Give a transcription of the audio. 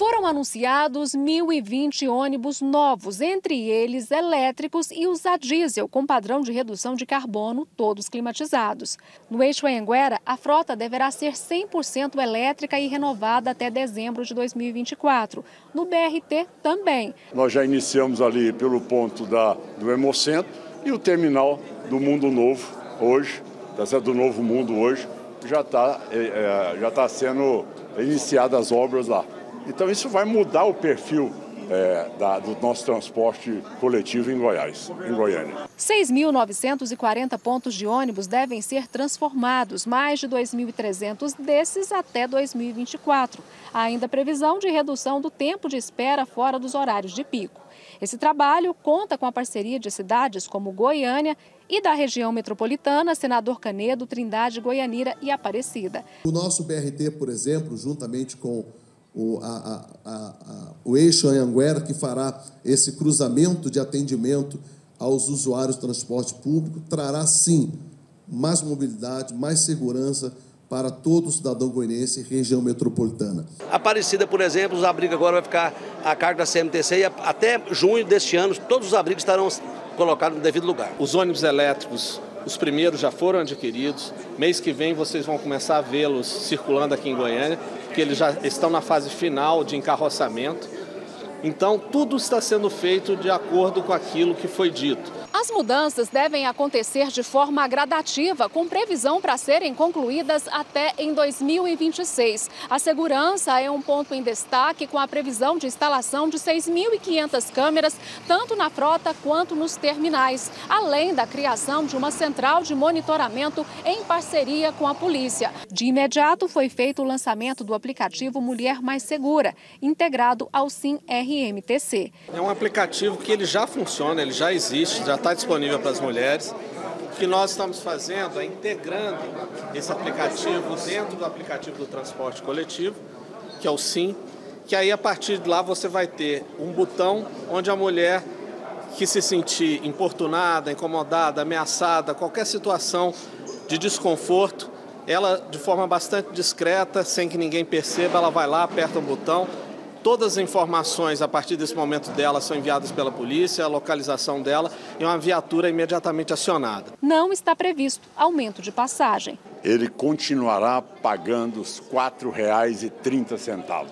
Foram anunciados 1.020 ônibus novos, entre eles elétricos e os a diesel, com padrão de redução de carbono, todos climatizados. No eixo Anhanguera, a frota deverá ser 100% elétrica e renovada até dezembro de 2024. No BRT, também. Nós já iniciamos ali pelo ponto da, do Hemocentro e o terminal do Mundo Novo, hoje, tá do Novo Mundo hoje, já está é, já tá sendo iniciadas as obras lá. Então isso vai mudar o perfil é, da, do nosso transporte coletivo em Goiás, em Goiânia. 6.940 pontos de ônibus devem ser transformados, mais de 2.300 desses até 2024. Há ainda previsão de redução do tempo de espera fora dos horários de pico. Esse trabalho conta com a parceria de cidades como Goiânia e da região metropolitana, Senador Canedo, Trindade, Goianira e Aparecida. O nosso BRT, por exemplo, juntamente com o, a, a, a, o eixo Anhanguera, que fará esse cruzamento de atendimento aos usuários do transporte público, trará sim mais mobilidade, mais segurança para todo o cidadão goianiense e região metropolitana. Aparecida, por exemplo, os abrigos agora vai ficar a cargo da CMTC e até junho deste ano todos os abrigos estarão colocados no devido lugar. Os ônibus elétricos, os primeiros já foram adquiridos. Mês que vem vocês vão começar a vê-los circulando aqui em Goiânia que eles já estão na fase final de encarroçamento. Então, tudo está sendo feito de acordo com aquilo que foi dito. As mudanças devem acontecer de forma gradativa, com previsão para serem concluídas até em 2026. A segurança é um ponto em destaque, com a previsão de instalação de 6.500 câmeras, tanto na frota quanto nos terminais, além da criação de uma central de monitoramento em parceria com a polícia. De imediato, foi feito o lançamento do aplicativo Mulher Mais Segura, integrado ao SIM RMTC. É um aplicativo que ele já funciona, ele já existe, já está disponível para as mulheres. O que nós estamos fazendo é integrando esse aplicativo dentro do aplicativo do transporte coletivo, que é o SIM, que aí a partir de lá você vai ter um botão onde a mulher que se sentir importunada, incomodada, ameaçada, qualquer situação de desconforto, ela de forma bastante discreta, sem que ninguém perceba, ela vai lá, aperta um botão Todas as informações a partir desse momento dela são enviadas pela polícia, a localização dela e uma viatura imediatamente acionada. Não está previsto aumento de passagem. Ele continuará pagando os R$ 4,30.